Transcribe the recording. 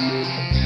Música